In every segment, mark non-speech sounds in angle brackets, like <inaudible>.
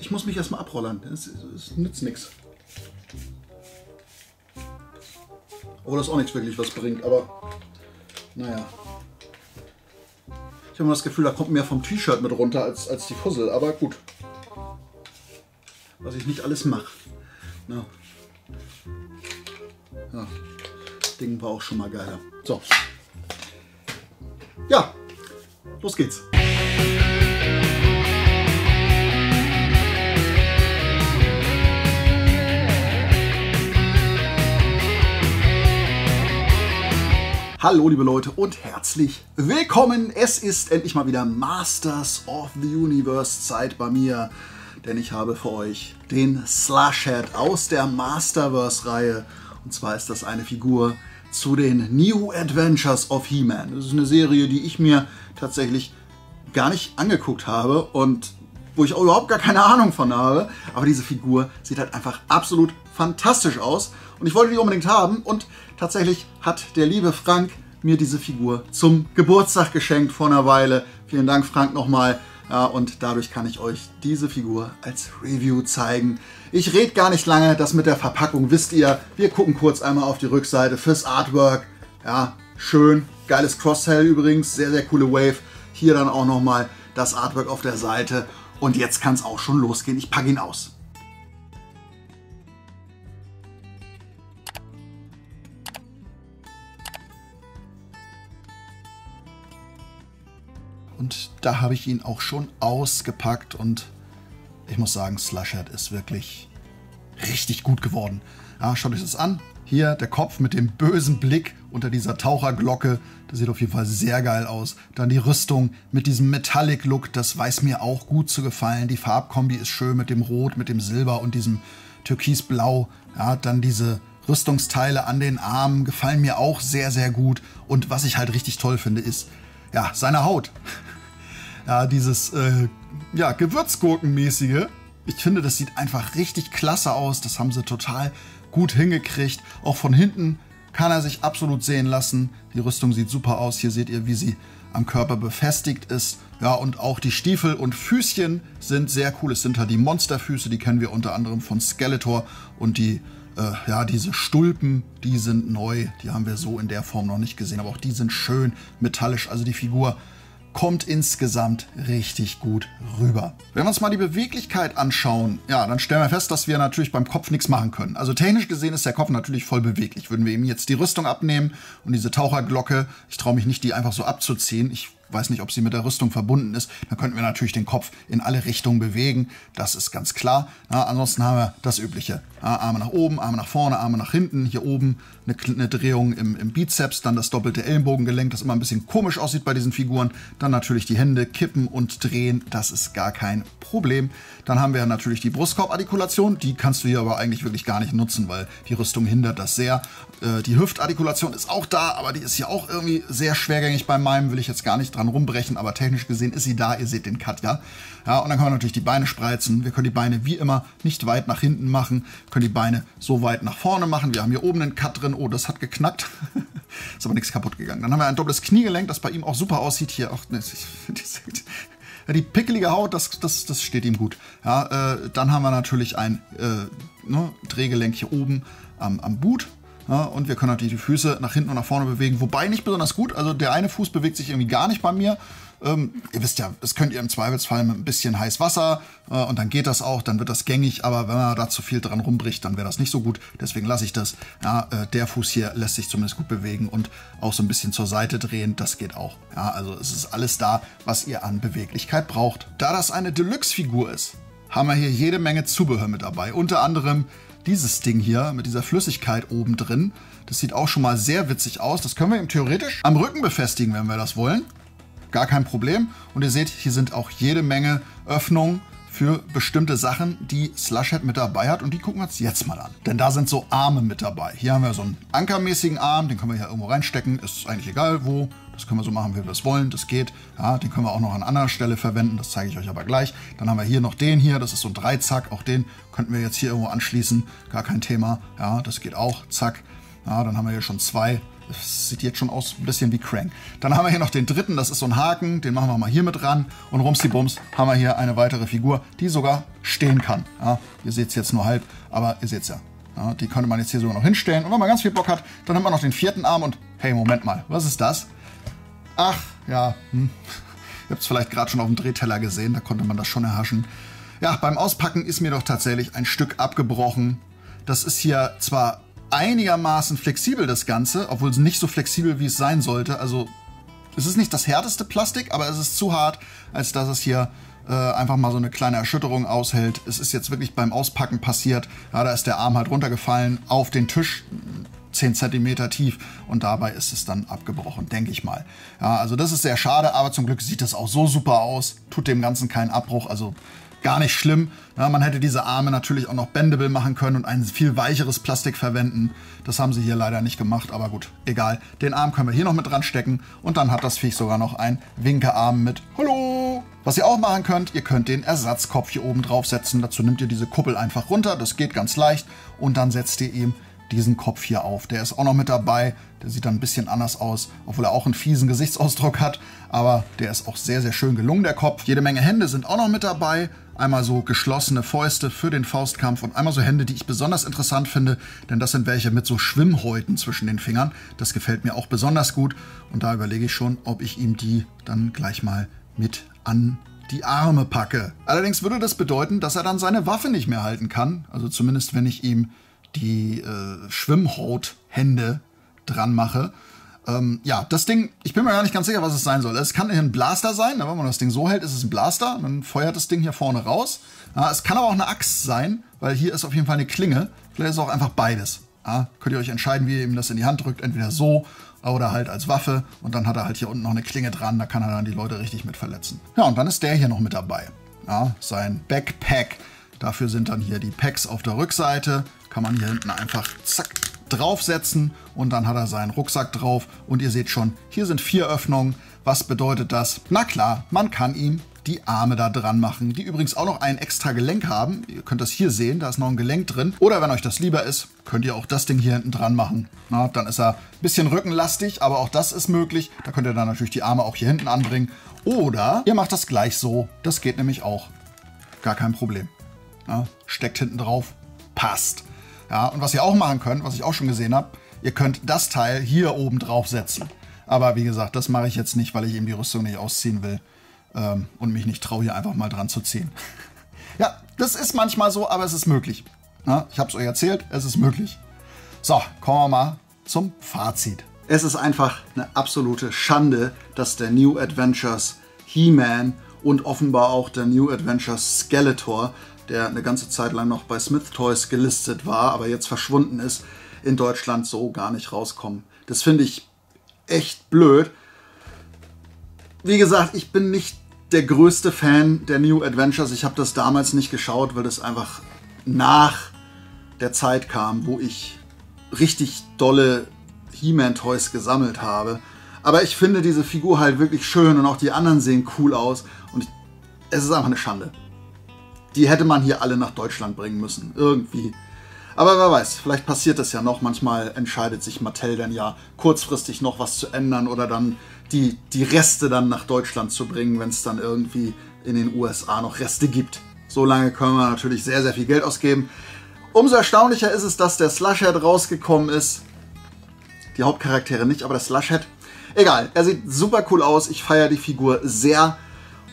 Ich muss mich erstmal abrollern. Es, nützt nichts. Obwohl das auch nichts wirklich was bringt, aber naja. Ich habe immer das Gefühl, da kommt mehr vom T-Shirt mit runter als, als die Fussel, aber gut. Was ich nicht alles mache. Ja. ja. Das Ding war auch schon mal geiler. So. Ja, los geht's. Hallo liebe Leute und herzlich willkommen. Es ist endlich mal wieder Masters of the Universe Zeit bei mir, denn ich habe für euch den Slushhead aus der Masterverse Reihe. Und zwar ist das eine Figur zu den New Adventures of He-Man. Das ist eine Serie, die ich mir tatsächlich gar nicht angeguckt habe und wo ich auch überhaupt gar keine Ahnung von habe. Aber diese Figur sieht halt einfach absolut fantastisch aus und ich wollte die unbedingt haben und tatsächlich hat der liebe Frank mir diese Figur zum Geburtstag geschenkt vor einer Weile. Vielen Dank Frank nochmal. Ja, und dadurch kann ich euch diese Figur als Review zeigen. Ich rede gar nicht lange, das mit der Verpackung wisst ihr. Wir gucken kurz einmal auf die Rückseite fürs Artwork. Ja, schön. Geiles Cross-Hell übrigens. Sehr, sehr coole Wave. Hier dann auch nochmal das Artwork auf der Seite. Und jetzt kann es auch schon losgehen. Ich packe ihn aus. Und da habe ich ihn auch schon ausgepackt und ich muss sagen, Slushhead ist wirklich richtig gut geworden. Ja, schaut euch das an. Hier der Kopf mit dem bösen Blick unter dieser Taucherglocke. Das sieht auf jeden Fall sehr geil aus. Dann die Rüstung mit diesem Metallic-Look. Das weiß mir auch gut zu gefallen. Die Farbkombi ist schön mit dem Rot, mit dem Silber und diesem Türkisblau. Ja, dann diese Rüstungsteile an den Armen gefallen mir auch sehr, sehr gut. Und was ich halt richtig toll finde, ist, ja, seine Haut. Ja, dieses äh, ja, Gewürzgurkenmäßige. Ich finde, das sieht einfach richtig klasse aus. Das haben sie total gut hingekriegt. Auch von hinten kann er sich absolut sehen lassen. Die Rüstung sieht super aus. Hier seht ihr, wie sie am Körper befestigt ist. Ja, und auch die Stiefel und Füßchen sind sehr cool. Es sind halt die Monsterfüße, die kennen wir unter anderem von Skeletor. Und die, äh, ja, diese Stulpen, die sind neu. Die haben wir so in der Form noch nicht gesehen. Aber auch die sind schön metallisch. Also die Figur kommt insgesamt richtig gut rüber. Wenn wir uns mal die Beweglichkeit anschauen, ja, dann stellen wir fest, dass wir natürlich beim Kopf nichts machen können. Also technisch gesehen ist der Kopf natürlich voll beweglich. Würden wir ihm jetzt die Rüstung abnehmen und diese Taucherglocke, ich traue mich nicht, die einfach so abzuziehen. Ich weiß nicht, ob sie mit der Rüstung verbunden ist, dann könnten wir natürlich den Kopf in alle Richtungen bewegen. Das ist ganz klar. Ja, ansonsten haben wir das Übliche. Ja, Arme nach oben, Arme nach vorne, Arme nach hinten. Hier oben eine, eine Drehung im, im, Bizeps, dann das doppelte Ellenbogengelenk, das immer ein bisschen komisch aussieht bei diesen Figuren. Dann natürlich die Hände kippen und drehen. Das ist gar kein Problem. Dann haben wir natürlich die Brustkorbartikulation. Die kannst du hier aber eigentlich wirklich gar nicht nutzen, weil die Rüstung hindert das sehr. Äh, die Hüftartikulation ist auch da, aber die ist hier auch irgendwie sehr schwergängig bei meinem. Will ich jetzt gar nicht dran rumbrechen, aber technisch gesehen ist sie da. Ihr seht den Cut, ja. Ja, und dann können wir natürlich die Beine spreizen. Wir können die Beine wie immer nicht weit nach hinten machen, können die Beine so weit nach vorne machen. Wir haben hier oben einen Cut drin. Oh, das hat geknackt. <laughs> ist aber nichts kaputt gegangen. Dann haben wir ein doppeltes Kniegelenk, das bei ihm auch super aussieht. Hier auch, ne, <laughs> die pickelige Haut, das, das, das steht ihm gut. Ja, äh, dann haben wir natürlich ein äh, ne, Drehgelenk hier oben am, am Boot. Ja, und wir können natürlich die Füße nach hinten und nach vorne bewegen, wobei nicht besonders gut. Also der eine Fuß bewegt sich irgendwie gar nicht bei mir. Ähm, ihr wisst ja, das könnt ihr im Zweifelsfall mit ein bisschen heiß Wasser äh, und dann geht das auch, dann wird das gängig, aber wenn man da zu viel dran rumbricht, dann wäre das nicht so gut. Deswegen lasse ich das. Ja, äh, der Fuß hier lässt sich zumindest gut bewegen und auch so ein bisschen zur Seite drehen, das geht auch. Ja, also es ist alles da, was ihr an Beweglichkeit braucht. Da das eine Deluxe-Figur ist, haben wir hier jede Menge Zubehör mit dabei. Unter anderem dieses Ding hier mit dieser Flüssigkeit oben drin. Das sieht auch schon mal sehr witzig aus. Das können wir ihm theoretisch am Rücken befestigen, wenn wir das wollen. Gar kein Problem. Und ihr seht, hier sind auch jede Menge Öffnungen für bestimmte Sachen, die Slushhead mit dabei hat. Und die gucken wir uns jetzt mal an. Denn da sind so Arme mit dabei. Hier haben wir so einen ankermäßigen Arm, den können wir hier irgendwo reinstecken. Ist eigentlich egal wo. Das können wir so machen, wie wir es wollen. Das geht. Ja, den können wir auch noch an anderer Stelle verwenden. Das zeige ich euch aber gleich. Dann haben wir hier noch den hier. Das ist so ein Dreizack. Auch den könnten wir jetzt hier irgendwo anschließen. Gar kein Thema. Ja, das geht auch. Zack. Ja, dann haben wir hier schon zwei Das sieht jetzt schon aus ein bisschen wie Crank. Dann haben wir hier noch den dritten, das ist so ein Haken, den machen wir mal hier mit ran. Und rumsdibums haben wir hier eine weitere Figur, die sogar stehen kann. Ja, ihr seht es jetzt nur halb, aber ihr seht es ja. ja. Die könnte man jetzt hier sogar noch hinstellen. Und wenn man ganz viel Bock hat, dann haben wir noch den vierten Arm und hey, Moment mal, was ist das? Ach, ja, hm. <laughs> Ihr habt es vielleicht gerade schon auf dem Drehteller gesehen, da konnte man das schon erhaschen. Ja, beim Auspacken ist mir doch tatsächlich ein Stück abgebrochen. Das ist hier zwar einigermaßen flexibel, das Ganze, obwohl es nicht so flexibel, wie es sein sollte. Also, es ist nicht das härteste Plastik, aber es ist zu hart, als dass es hier äh, einfach mal so eine kleine Erschütterung aushält. Es ist jetzt wirklich beim Auspacken passiert. Ja, da ist der Arm halt runtergefallen auf den Tisch. 10 cm tief und dabei ist es dann abgebrochen, denke ich mal. Ja, also das ist sehr schade, aber zum Glück sieht es auch so super aus, tut dem Ganzen keinen Abbruch, also gar nicht schlimm. Ja, man hätte diese Arme natürlich auch noch bendable machen können und ein viel weicheres Plastik verwenden. Das haben sie hier leider nicht gemacht, aber gut, egal. Den Arm können wir hier noch mit dran stecken und dann hat das Viech sogar noch einen Winkearm mit Hallo. Was ihr auch machen könnt, ihr könnt den Ersatzkopf hier oben drauf setzen. Dazu nimmt ihr diese Kuppel einfach runter, das geht ganz leicht und dann setzt ihr ihm diesen Kopf hier auf. Der ist auch noch mit dabei. Der sieht dann ein bisschen anders aus, obwohl er auch einen fiesen Gesichtsausdruck hat. Aber der ist auch sehr, sehr schön gelungen, der Kopf. Jede Menge Hände sind auch noch mit dabei. Einmal so geschlossene Fäuste für den Faustkampf und einmal so Hände, die ich besonders interessant finde, denn das sind welche mit so Schwimmhäuten zwischen den Fingern. Das gefällt mir auch besonders gut und da überlege ich schon, ob ich ihm die dann gleich mal mit an die Arme packe. Allerdings würde das bedeuten, dass er dann seine Waffe nicht mehr halten kann. Also zumindest, wenn ich ihm die äh, Schwimmhauthände dran mache. Ähm, ja, das Ding, ich bin mir gar nicht ganz sicher, was es sein soll. Es kann ein Blaster sein, wenn man das Ding so hält, ist es ein Blaster, dann feuert das Ding hier vorne raus. Ja, es kann aber auch eine Axt sein, weil hier ist auf jeden Fall eine Klinge. Vielleicht ist es auch einfach beides. Ja, könnt ihr euch entscheiden, wie ihr ihm das in die Hand drückt, entweder so oder halt als Waffe und dann hat er halt hier unten noch eine Klinge dran, da kann er dann die Leute richtig mit verletzen. Ja, und dann ist der hier noch mit dabei. Ja, sein Backpack. Dafür sind dann hier die Packs auf der Rückseite kann man hier hinten einfach zack draufsetzen und dann hat er seinen Rucksack drauf und ihr seht schon, hier sind vier Öffnungen. Was bedeutet das? Na klar, man kann ihm die Arme da dran machen, die übrigens auch noch ein extra Gelenk haben. Ihr könnt das hier sehen, da ist noch ein Gelenk drin. Oder wenn euch das lieber ist, könnt ihr auch das Ding hier hinten dran machen. Na, dann ist er ein bisschen rückenlastig, aber auch das ist möglich. Da könnt ihr dann natürlich die Arme auch hier hinten anbringen. Oder ihr macht das gleich so. Das geht nämlich auch. Gar kein Problem. Na, steckt hinten drauf, passt. Ja, und was ihr auch machen könnt, was ich auch schon gesehen habe, ihr könnt das Teil hier oben drauf setzen. Aber wie gesagt, das mache ich jetzt nicht, weil ich eben die Rüstung nicht ausziehen will ähm, und mich nicht traue, hier einfach mal dran zu ziehen. ja, das ist manchmal so, aber es ist möglich. Ja, ich habe es euch erzählt, es ist möglich. So, kommen wir mal zum Fazit. Es ist einfach eine absolute Schande, dass der New Adventures He-Man und offenbar auch der New Adventures Skeletor der eine ganze Zeit lang noch bei Smith Toys gelistet war, aber jetzt verschwunden ist, in Deutschland so gar nicht rauskommen. Das finde ich echt blöd. Wie gesagt, ich bin nicht der größte Fan der New Adventures. Ich habe das damals nicht geschaut, weil das einfach nach der Zeit kam, wo ich richtig dolle He-Man-Toys gesammelt habe. Aber ich finde diese Figur halt wirklich schön und auch die anderen sehen cool aus. Und es ist einfach eine Schande die hätte man hier alle nach Deutschland bringen müssen. Irgendwie. Aber wer weiß, vielleicht passiert das ja noch. Manchmal entscheidet sich Mattel dann ja kurzfristig noch was zu ändern oder dann die, die Reste dann nach Deutschland zu bringen, wenn es dann irgendwie in den USA noch Reste gibt. So lange können wir natürlich sehr, sehr viel Geld ausgeben. Umso erstaunlicher ist es, dass der Slushhead rausgekommen ist. Die Hauptcharaktere nicht, aber der Slushhead. Egal, er sieht super cool aus. Ich feiere die Figur sehr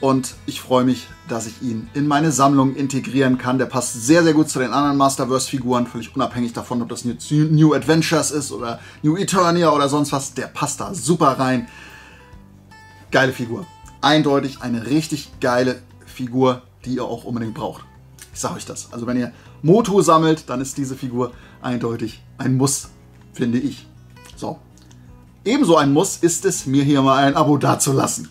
und ich freue mich, dass ich ihn in meine Sammlung integrieren kann. Der passt sehr, sehr gut zu den anderen Masterverse-Figuren, völlig unabhängig davon, ob das New Adventures ist oder New Eternia oder sonst was. Der passt da super rein. Geile Figur. Eindeutig eine richtig geile Figur, die ihr auch unbedingt braucht. Ich sage euch das. Also wenn ihr Motu sammelt, dann ist diese Figur eindeutig ein Muss, finde ich. So. Ebenso ein Muss ist es, mir hier mal ein Abo dazulassen.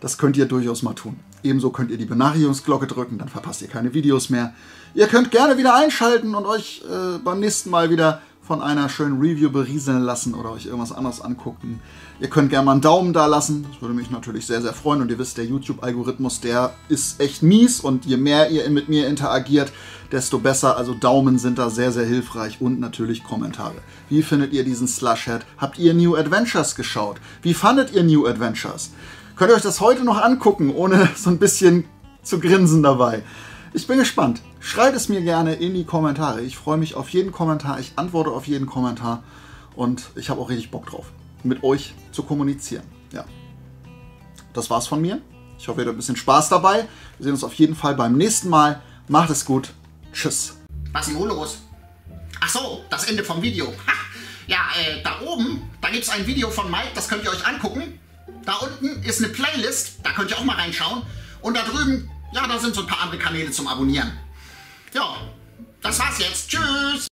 Das könnt ihr durchaus mal tun. Ebenso könnt ihr die Benachrichtigungsglocke drücken, dann verpasst ihr keine Videos mehr. Ihr könnt gerne wieder einschalten und euch äh, beim nächsten Mal wieder von einer schönen Review berieseln lassen oder euch irgendwas anderes angucken. Ihr könnt gerne mal einen Daumen da lassen. Das würde mich natürlich sehr, sehr freuen. Und ihr wisst, der YouTube-Algorithmus, der ist echt mies. Und je mehr ihr mit mir interagiert, desto besser. Also Daumen sind da sehr, sehr hilfreich. Und natürlich Kommentare. Wie findet ihr diesen Slushhead? Habt ihr New Adventures geschaut? Wie fandet ihr New Adventures? Könnt ihr euch das heute noch angucken, ohne <laughs> so ein bisschen zu grinsen dabei? Ich bin gespannt. Schreibt es mir gerne in die Kommentare. Ich freue mich auf jeden Kommentar. Ich antworte auf jeden Kommentar. Und ich habe auch richtig Bock drauf, mit euch zu kommunizieren. Ja. Das war's von mir. Ich hoffe, ihr habt ein bisschen Spaß dabei. Wir sehen uns auf jeden Fall beim nächsten Mal. Macht es gut. Tschüss. Was ist denn los? Ach so, das Ende vom Video. Ha. Ja, äh, da oben, da gibt es ein Video von Mike, das könnt ihr euch angucken. Da unten ist eine Playlist, da könnt ihr auch mal reinschauen. Und da drüben ja, da sind so ein paar andere Kanäle zum Abonnieren. Ja, das war's jetzt. Tschüss.